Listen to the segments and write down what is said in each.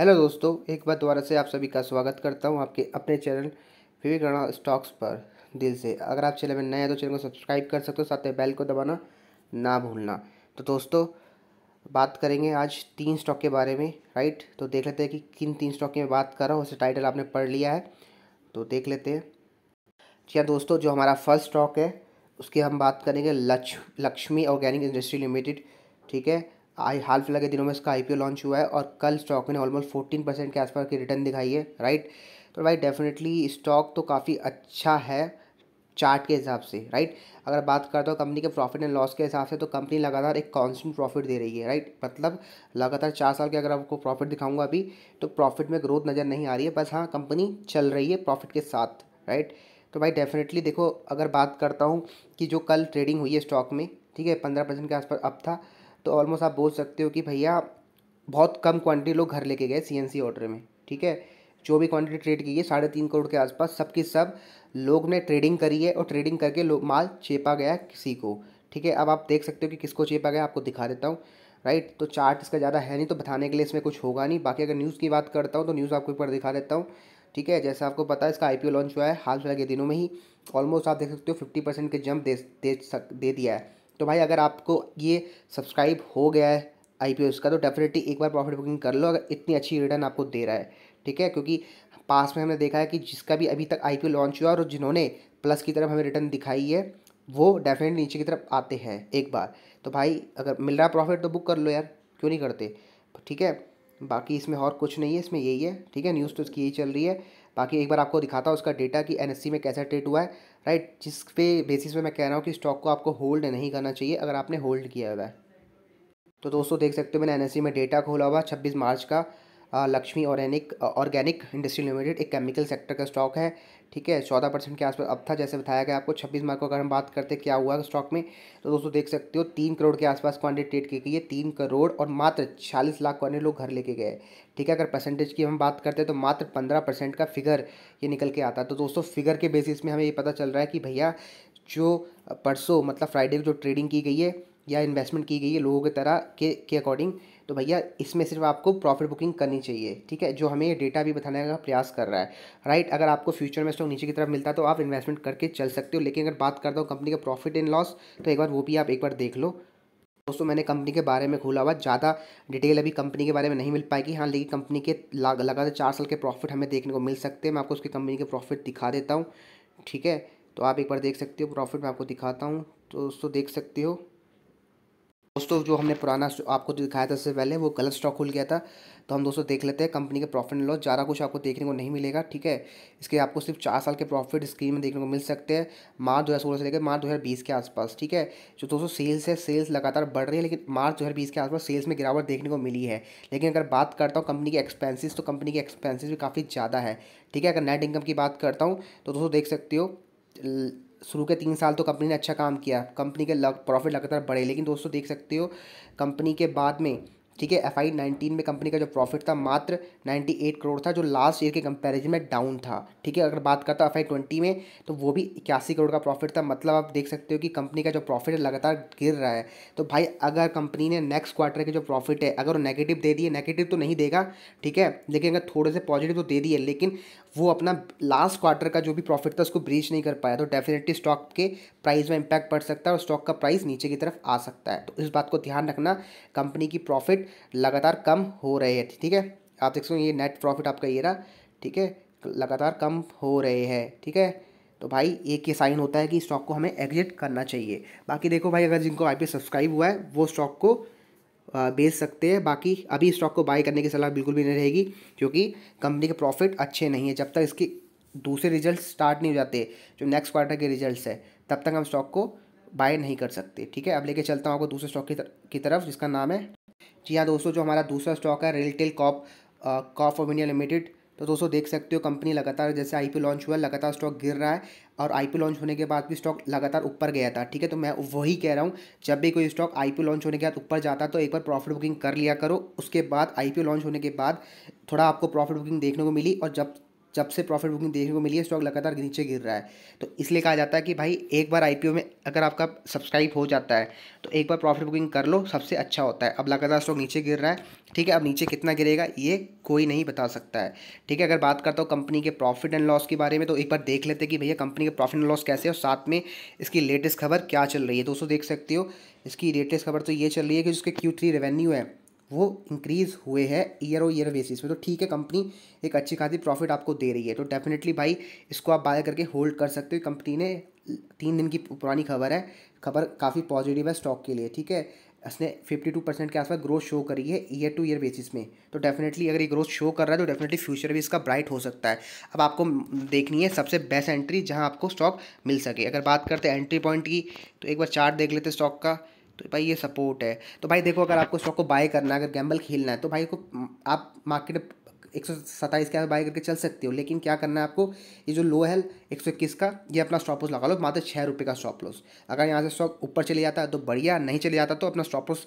Hello दोस्तों, एक बार दोबारा से आप सभी का स्वागत करता हूँ आपके अपने चैनल विवेकानंद स्टॉक्स पर। दिल से। अगर आप चैनल में नए हैं तो चैनल को सब्सक्राइब कर सकते हो, साथ में बेल को दबाना ना भूलना। तो दोस्तों, बात करेंगे आज तीन स्टॉक के बारे में, राइट? तो देख लेते हैं कि किन तीन स्टॉक की मैं बात कर रहा हूँ। उसे टाइटल आपने पढ़ लिया है। तो देख लेते हैं। जी हाँ दोस्तों, जो हमारा फ़र्स्ट स्टॉक है, उसकी हम बात करेंगे लक्ष, लक्ष्मी ऑर्गेनिक इंडस्ट्री लिमिटेड, ठीक है? आई हाल फ़िलहाल के दिनों में इसका आईपीओ लॉन्च हुआ है और कल स्टॉक ने ऑलमोस्ट फोर्टीन परसेंट के आसपास की रिटर्न दिखाई है राइट तो भाई डेफिनेटली स्टॉक तो काफ़ी अच्छा है चार्ट के हिसाब से राइट अगर बात करता हूँ कंपनी के प्रॉफिट एंड लॉस के हिसाब से तो कंपनी लगातार एक कांस्टेंट प्रॉफिट दे रही है राइट मतलब लगातार चार साल के अगर आपको प्रॉफिट दिखाऊँगा अभी तो प्रॉफिट में ग्रोथ नज़र नहीं आ रही है, बस हाँ कंपनी चल रही है प्रॉफिट के साथ राइट तो भाई डेफिनेटली देखो, अगर बात करता हूँ कि जो कल ट्रेडिंग हुई है स्टॉक में, ठीक है, पंद्रह परसेंट के आसपास अब था तो ऑलमोस्ट आप बोल सकते हो कि भैया, बहुत कम क्वांटिटी लोग घर लेके गए सीएनसी ऑर्डर में, ठीक है? जो भी क्वांटिटी ट्रेड की है साढ़े तीन करोड़ के आसपास सब की सब लोग ने ट्रेडिंग करी है और ट्रेडिंग करके लोग माल चेपा गया किसी को, ठीक है? अब आप देख सकते हो कि किसको चेपा गया, आपको दिखा देता हूँ राइट तो चार्ट इसका ज़्यादा है नहीं तो बताने के लिए इसमें कुछ होगा नहीं। बाकी अगर न्यूज़ की बात करता हूँ तो न्यूज़ आपको ऊपर दिखा देता हूँ, ठीक है? जैसे आपको पता है, इसका आईपीओ लॉन्च हुआ है, हाल फ़िलहाल के दिनों में ही ऑलमोस्ट आप देख सकते हो फिफ्टी परसेंट के जंप दे दे सक, दे दिया है। तो भाई अगर आपको ये सब्सक्राइब हो गया है आई पी का तो डेफिनेटली एक बार प्रॉफिट बुकिंग कर लो, अगर इतनी अच्छी रिटर्न आपको दे रहा है, ठीक है? क्योंकि पास में हमने देखा है कि जिसका भी अभी तक आईपीओ लॉन्च हुआ और जिन्होंने प्लस की तरफ़ हमें रिटर्न दिखाई है, वो डेफिनेटली नीचे की तरफ़ आते हैं एक बार। तो भाई अगर मिल रहा प्रॉफिट तो बुक कर लो यार, क्यों नहीं करते? ठीक है? बाकी इसमें और कुछ नहीं है, इसमें यही है, ठीक है? न्यूज़ तो इसकी यही चल रही है। बाकी एक बार आपको दिखाता हूँ उसका डेटा कि एनएससी में कैसा ट्रेड हुआ है। राइट जिस पे बेसिस पे मैं कह रहा हूँ कि स्टॉक को आपको होल्ड नहीं करना चाहिए अगर आपने होल्ड किया हुआ है। तो दोस्तों देख सकते हो मैंने एन में डेटा खोला हुआ, छब्बीस मार्च का Laxmi organic organic industry limited एक केमिकल सेक्टर का स्टॉक है। ठीक है, चौदह परसेंट के आसपास। अब था, जैसे बताया गया आपको, छब्बीस मार्च को अगर हम बात करते क्या हुआ स्टॉक में तो दोस्तों देख सकते हो, तीन करोड़ के आसपास क्वान्टिटी ट्रेड की गई है, तीन करोड़ और मात्र छियालीस लाख क्वान्टिटी लोग घर लेके गए। ठीक है, अगर परसेंटेज की हम बात करते हैं तो मात्र पंद्रह परसेंट का फिगर ये निकल के आता है। तो दोस्तों फिगर के बेसिस में हमें ये पता चल रहा है कि भैया, जो परसों मतलब फ्राइडे को जो ट्रेडिंग की गई है, या इन्वेस्टमेंट की गई है, लोगों की तरह के के अकॉर्डिंग तो भैया, इसमें सिर्फ़ आपको प्रॉफिट बुकिंग करनी चाहिए, ठीक है? जो हमें ये डेटा भी बताने का प्रयास कर रहा है राइट अगर आपको फ्यूचर में स्टॉक नीचे की तरफ़ मिलता है तो आप इन्वेस्टमेंट करके चल सकते हो, लेकिन अगर बात करता हूँ कंपनी का प्रॉफिट एंड लॉस तो एक बार वो भी आप एक बार देख लो। दोस्तों, मैंने कंपनी के बारे में खोला हुआ, ज़्यादा डिटेल अभी कंपनी के बारे में नहीं मिल पाएगी। हाँ लेकिन कंपनी के लगातार चार साल के प्रॉफिट हमें देखने को मिल सकते हैं। मैं आपको उसकी कंपनी के प्रॉफिट दिखा देता हूँ, ठीक है? तो आप एक बार देख सकते हो प्रॉफिट मैं आपको दिखाता हूँ। तो दोस्तों, देख सकते हो। दोस्तों, जो हमने पुराना आपको दिखाया था इससे पहले, वो गलत स्टॉक खुल गया था। तो हम दोस्तों देख लेते हैं कंपनी के प्रॉफिट एंड लॉस ज़्यादा कुछ आपको देखने को नहीं मिलेगा, ठीक है? इसके आपको सिर्फ़ चार साल के प्रॉफिट स्कीम में देखने को मिल सकते हैं, मार्च दो हज़ार सोलह से लेकर मार्च दो हज़ार बीस के आसपास, ठीक है? जो दोस्तों सेल्स है सेल्स लगातार बढ़ रही है, लेकिन मार्च दो हज़ार बीस के आसपास सेल्स में गिरावट देखने को मिली है। लेकिन अगर बात करता हूँ कंपनी के एक्सपेंसिस तो कंपनी के एक्सपेंसिस भी काफ़ी ज़्यादा है, ठीक है? अगर नेट इनकम की बात करता हूँ तो दोस्तों देख सकते हो शुरू के तीन साल तो कंपनी ने अच्छा काम किया। कंपनी के लग प्रॉफिट लगातार बढ़े। लेकिन दोस्तों, देख सकते हो कंपनी के बाद में, ठीक है एफ़ आई नाइनटीन में कंपनी का जो प्रॉफिट था मात्र नाइन्टी एट करोड़ था, जो लास्ट ईयर के कंपैरिजन में डाउन था। ठीक है, अगर बात करता एफ़ आई ट्वेंटी में तो वो भी इक्यासी करोड़ का प्रॉफिट था। मतलब आप देख सकते हो कि कंपनी का जो प्रॉफिट है, लगातार गिर रहा है। तो भाई, अगर कंपनी ने नेक्स्ट क्वार्टर के जो प्रॉफिट है, अगर वो नेगेटिव दे दिए नेगेटिव तो नहीं देगा, ठीक है, लेकिन अगर थोड़े से पॉजिटिव तो दे दिए। लेकिन वो अपना लास्ट क्वार्टर का जो भी प्रॉफिट था, उसको ब्रीच नहीं कर पाया। तो डेफिनेटली स्टॉक के प्राइस में इम्पैक्ट पड़ सकता है और स्टॉक का प्राइस नीचे की तरफ़ आ सकता है। तो इस बात को ध्यान रखना कंपनी की प्रॉफिट लगातार कम हो रहे हैं, ठीक है? आप देख सकते ये नेट प्रॉफिट आपका ये रहा, ठीक है? लगातार कम हो रहे हैं, ठीक है? तो भाई, एक ये साइन होता है कि स्टॉक को हमें एग्जिट करना चाहिए। बाकी देखो भाई, अगर जिनको आई सब्सक्राइब हुआ है, वो स्टॉक को बेच सकते हैं। बाकी अभी स्टॉक को बाई करने की सलाह बिल्कुल भी नहीं रहेगी क्योंकि कंपनी के प्रॉफिट अच्छे नहीं है। जब तक इसके दूसरे रिज़ल्ट स्टार्ट नहीं हो जाते जो नेक्स्ट क्वार्टर के रिजल्ट्स है तब तक हम स्टॉक को बाय नहीं कर सकते ठीक है? अब लेके चलता हूँ आपको दूसरे स्टॉक की, तर, की तरफ़ जिसका नाम है जी हाँ दोस्तों जो हमारा दूसरा स्टॉक है retail corp corp of India limited तो दोस्तों देख सकते हो कंपनी लगातार जैसे आई लॉन्च हुआ लगातार स्टॉक गिर रहा है। और आई लॉन्च होने के बाद भी स्टॉक लगातार ऊपर गया था, ठीक है? तो मैं वही कह रहा हूँ, जब भी कोई स्टॉक आई लॉन्च होने के बाद ऊपर जाता तो एक बार प्रॉफिट बुकिंग कर लिया करो, उसके बाद आई लॉन्च होने के बाद थोड़ा आपको प्रॉफिट बुकिंग देखने को मिली और जब जब से प्रॉफिट बुकिंग देखने को मिली है स्टॉक लगातार नीचे गिर रहा है। तो इसलिए कहा जाता है कि भाई, एक बार आईपीओ में अगर आपका सब्सक्राइब हो जाता है तो एक बार प्रॉफिट बुकिंग कर लो, सबसे अच्छा होता है। अब लगातार स्टॉक नीचे गिर रहा है, ठीक है? अब नीचे कितना गिरेगा, ये कोई नहीं बता सकता है। ठीक है? अगर बात करता हूँ कंपनी के प्रॉफिट एंड लॉस के बारे में तो एक बार देख लेते हैं कि भैया कंपनी के प्रॉफिट एंड लॉस कैसे है और साथ में इसकी लेटेस्ट खबर क्या चल रही है। दोस्तों, देख सकते हो, इसकी लेटेस्ट खबर तो ये चल रही है कि उसके क्यू रेवेन्यू है। वो इंक्रीज़ हुए हैं ईयर ओ ईयर बेसिस में। तो ठीक है कंपनी एक अच्छी खासी प्रॉफिट आपको दे रही है। तो डेफिनेटली भाई, इसको आप बाय करके होल्ड कर सकते हो। कंपनी ने तीन दिन की पुरानी खबर है। खबर काफ़ी पॉजिटिव है स्टॉक के लिए, ठीक है? इसने फिफ्टी टू परसेंट के आसपास ग्रोथ शो करी है ईयर टू ईयर बेसिस में। तो डेफिनेटली अगर ये ग्रोथ शो कर रहा है तो डेफिनेटली फ्यूचर भी इसका ब्राइट हो सकता है। अब आपको देखनी है सबसे बेस्ट एंट्री जहाँ आपको स्टॉक मिल सके। अगर बात करते हैं एंट्री पॉइंट की तो एक बार चार्ट देख लेते स्टॉक का। तो भाई ये सपोर्ट है। तो भाई देखो, अगर आपको स्टॉक को बाय करना है, अगर गैम्बल खेलना है तो भाई को आप मार्केट एक सौ सत्ताईस के बाय करके चल सकते हो। लेकिन क्या करना है आपको? ये जो लो है, एक सौ इक्कीस का, ये अपना स्टॉप लॉस लगा लो, मात्र छः रुपये का स्टॉप लॉस अगर यहाँ से स्टॉक ऊपर चले जाता है तो बढ़िया, नहीं चले जाता तो अपना स्टॉप लॉस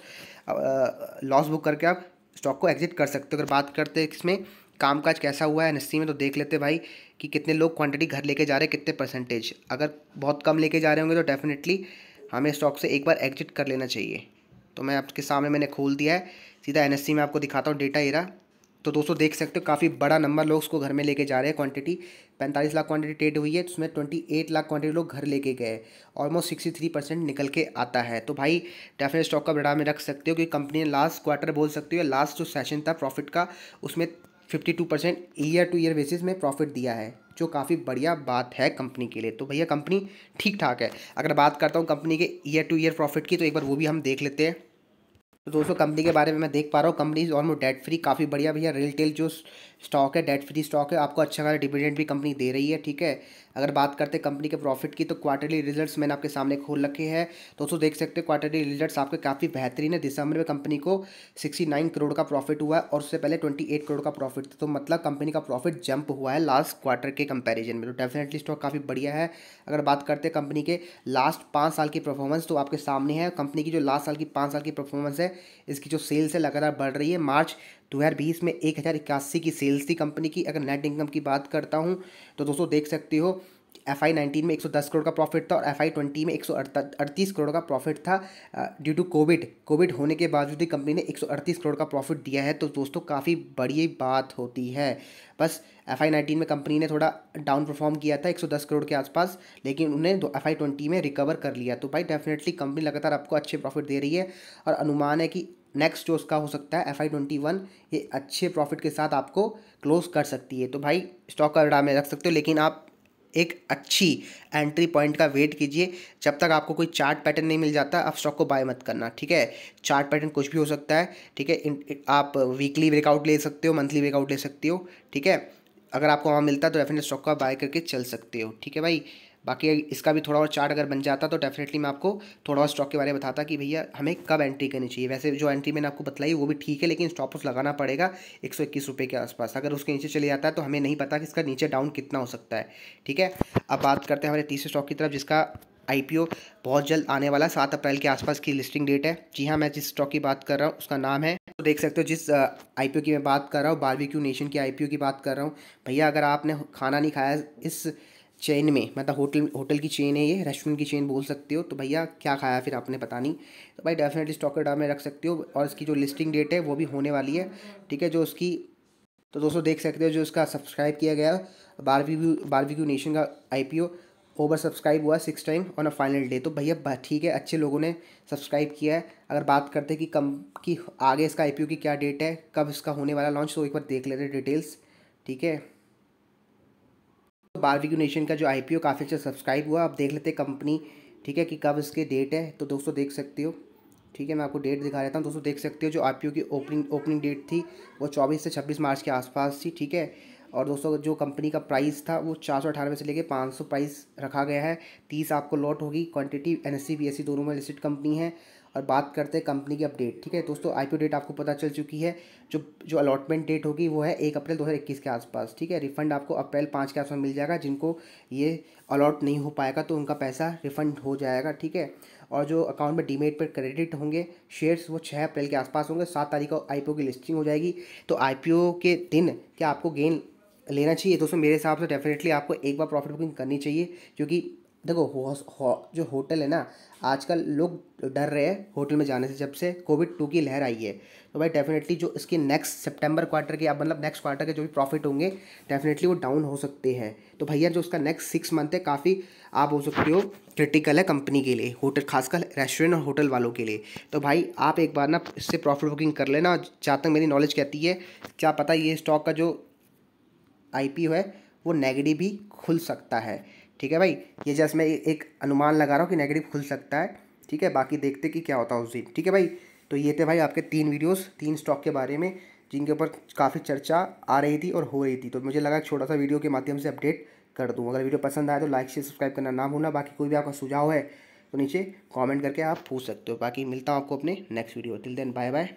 लॉस बुक करके आप स्टॉक को एग्जिट कर सकते हो। अगर बात करते हैं इसमें, कामकाज कैसा हुआ है एन में तो देख लेते भाई कि कितने लोग क्वांटिटी घर लेके जा रहे हैं, कितने परसेंटेज अगर बहुत कम लेके जा रहे होंगे तो डेफिनेटली हमें स्टॉक से एक बार एग्जिट कर लेना चाहिए। तो मैं आपके सामने मैंने खोल दिया है। सीधा एनएससी में आपको दिखाता हूँ डेटा एरा तो दोस्तों देख सकते हो काफ़ी बड़ा नंबर लोग उसको घर में लेके जा रहे हैं। क्वांटिटी पैंतालीस लाख क्वांटिटी ट्रेड हुई है। तो उसमें ट्वेंटी एट लाख क्वांटिटी लोग घर लेके गए ऑलमोस्ट सिक्सटी थ्री परसेंट निकल के आता है। तो भाई डेफिनेट स्टॉक का बड़ा में रख सकते हो, क्योंकि कंपनी ने लास्ट क्वार्टर बोल सकते हो लास्ट जो सेशन था प्रॉफिट का, उसमें fifty two percent year to year basis में प्रॉफिट दिया है। जो काफ़ी बढ़िया बात है कंपनी के लिए। तो भैया कंपनी ठीक ठाक है। अगर बात करता हूँ कंपनी के ईयर टू ईयर प्रॉफिट की तो एक बार वो भी हम देख लेते हैं। तो दोस्तों कंपनी के बारे में मैं देख पा रहा हूँ। कंपनी ऑलमोस्ट डेट फ्री काफ़ी बढ़िया भैया। रिटेल जो स्टॉक है डेट फ्री स्टॉक है, आपको अच्छा खासा डिविडेंड भी कंपनी दे रही है, ठीक है? अगर बात करते हैं कंपनी के प्रॉफिट की तो क्वार्टरली रिजल्ट्स मैंने आपके सामने खोल रखे हैं। दोस्तों, देख सकते हैं क्वार्टरली रिजल्ट्स आपके काफ़ी बेहतरीन है। दिसंबर में कंपनी को सिक्सटी नाइन करोड़ का प्रॉफिट हुआ है और उससे पहले ट्वेंटी एट करोड़ का प्रॉफिट था। तो मतलब कंपनी का प्रॉफिट जंप हुआ है लास्ट क्वार्टर के कंपेरिजन में। तो डेफिनेटली स्टॉक काफ़ी बढ़िया है। अगर बात करते हैं कंपनी के लास्ट पाँच साल की परफॉर्मेंस तो आपके सामने है। कंपनी की जो लास्ट साल की, पाँच साल की परफॉर्मेंस है, इसकी जो सेल्स है लगातार बढ़ रही है। मार्च दो हज़ार बीस में एक हज़ार इक्यासी की सेल्स थी कंपनी की। अगर नेट इनकम की बात करता हूँ तो दोस्तों देख सकते हो एफ़ आई नाइनटीन में एक सौ दस करोड़ का प्रॉफिट था और एफ़ आई ट्वेंटी में एक सौ अड़तीस करोड़ का प्रॉफिट था ड्यू टू कोविड कोविड होने के बावजूद ही कंपनी ने एक सौ अड़तीस करोड़ का प्रॉफिट दिया है तो दोस्तों काफ़ी बड़ी बात होती है। बस एफ़ आई नाइनटीन में कंपनी ने थोड़ा डाउन परफॉर्म किया था, एक सौ दस करोड़ के आसपास, लेकिन उन्हें एफ़ आई ट्वेंटी में रिकवर कर लिया। तो भाई डेफिनेटली कंपनी लगातार आपको अच्छे प्रॉफिट दे रही है और अनुमान है कि नेक्स्ट जो उसका हो सकता है एफ़ आई ट्वेंटी वन ये अच्छे प्रॉफिट के साथ आपको क्लोज कर सकती है। तो भाई स्टॉक का में रख सकते हो, लेकिन आप एक अच्छी एंट्री पॉइंट का वेट कीजिए। जब तक आपको कोई चार्ट पैटर्न नहीं मिल जाता, आप स्टॉक को बाय मत करना, ठीक है? चार्ट पैटर्न कुछ भी हो सकता है, ठीक है? आप वीकली ब्रेकआउट ले सकते हो मंथली ब्रेकआउट ले सकते हो, ठीक है? अगर आपको वहाँ मिलता है तो डेफिनेट स्टॉक का बाय करके चल सकते हो, ठीक है भाई? बाकी इसका भी थोड़ा और चार्ट अगर बन जाता तो डेफिनेटली मैं आपको थोड़ा और स्टॉक के बारे में बताता कि भैया हमें कब एंट्री करनी चाहिए। वैसे जो एंट्री मैंने आपको बताई वो भी ठीक है, लेकिन स्टॉप लॉस लगाना पड़ेगा एक सौ इक्कीस रुपये के आसपास। अगर उसके नीचे चले जाता है तो हमें नहीं पता कि इसका नीचे डाउन कितना हो सकता है, ठीक है? अब बात करते हैं हमारे तीसरे स्टॉक की तरफ़, जिसका आईपीओ बहुत जल्द आने वाला सात अप्रैल के आसपास की लिस्टिंग डेट है। जी हाँ मैं जिस स्टॉक की बात कर रहा हूँ, उसका नाम है तो देख सकते हो जिस आईपीओ की मैं बात कर रहा हूँ बारबेक्यू नेशन की आईपीओ की बात कर रहा हूँ। भैया, अगर आपने खाना नहीं खाया इस चेन में मतलब होटल होटल की चेन है ये, रेस्टोरेंट की चेन बोल सकते हो। तो भैया, क्या खाया फिर आपने पता नहीं। तो भाई डेफिनेटली स्टॉक डाल में रख सकते हो और इसकी जो लिस्टिंग डेट है, वो भी होने वाली है। ठीक है, जो उसकी तो दोस्तों देख सकते हो, जो उसका सब्सक्राइब किया गया बारबीक्यू बारबीक्यू नेशन का आई ओवर सब्सक्राइब हुआ six time on a final day तो भैया ठीक है, अच्छे लोगों ने सब्सक्राइब किया है। अगर बात करते हैं कि कम कि आगे इसका आईपीओ की क्या डेट है, कब इसका होने वाला लॉन्च तो एक बार देख लेते डिटेल्स ठीक है? बारबिक्यू नेशन का जो आई पी काफ़ी अच्छा सब्सक्राइब हुआ, आप देख लेते कंपनी ठीक है, कि कब इसके डेट है तो दोस्तों देख सकते हो, ठीक है, मैं आपको डेट दिखा देता हूँ, दोस्तों देख सकते हो जो आईपीओ की ओपनिंग ओपनिंग डेट थी, वो चौबीस से छब्बीस मार्च के आसपास थी, ठीक है और दोस्तों जो कंपनी का प्राइस था, वो चार सौ अठानवे से लेकर पाँच सौ प्राइस रखा गया है। तीस आपको लॉट होगी। क्वांटिटी एन एस सी दोनों में लिस्टेड कंपनी है। और बात करते हैं कंपनी की अपडेट ठीक है? दोस्तों आईपीओ डेट आपको पता चल चुकी है। जो जो अलॉटमेंट डेट होगी, वो है एक अप्रैल 2021 के आसपास, ठीक है? रिफंड आपको अप्रैल पाँच के आसपास मिल जाएगा। जिनको ये अलॉट नहीं हो पाएगा तो उनका पैसा रिफंड हो जाएगा, ठीक है? और जो अकाउंट में डीमेट पर क्रेडिट होंगे शेयर्स वो छः अप्रैल के आसपास होंगे। सात तारीख को आईपीओ की लिस्टिंग हो जाएगी। तो आईपीओ के दिन क्या आपको गेन लेना चाहिए। दोस्तों मेरे हिसाब से डेफिनेटली आपको एक बार प्रॉफिट बुकिंग करनी चाहिए क्योंकि देखो हो, हो, जो होटल है ना आजकल लोग डर रहे हैं होटल में जाने से जब से कोविड टू की लहर आई है। तो भाई डेफिनेटली जो इसके नेक्स्ट सितंबर क्वार्टर के अब मतलब नेक्स्ट क्वार्टर के जो भी प्रॉफिट होंगे डेफिनेटली वो डाउन हो सकते हैं। तो भैया जो उसका नेक्स्ट सिक्स मंथ है काफ़ी आप हो सकते हो क्रिटिकल है कंपनी के लिए होटल खासकर रेस्टोरेंट और होटल वालों के लिए। तो भाई आप एक बार ना इससे प्रॉफिट बुकिंग कर लेना जहाँ तक मेरी नॉलेज कहती है। क्या पता ये स्टॉक का जो आईपी है, वो नेगेटिव भी खुल सकता है। ठीक है भाई? ये जैसे मैं एक अनुमान लगा रहा हूँ कि नेगेटिव खुल सकता है। ठीक है? बाकी देखते कि क्या होता है उस दिन। ठीक है भाई? तो ये थे भाई आपके तीन वीडियोस तीन स्टॉक के बारे में, जिनके ऊपर काफ़ी चर्चा आ रही थी और हो रही थी। तो मुझे लगा छोटा सा वीडियो के माध्यम से अपडेट कर दूँ। अगर वीडियो पसंद आए तो लाइक शेयर सब्सक्राइब करना ना भूलना। बाकी कोई भी आपका सुझाव है तो नीचे कमेंट करके आप पूछ सकते हो। बाकी मिलता हूँ आपको अपने next video till then bye bye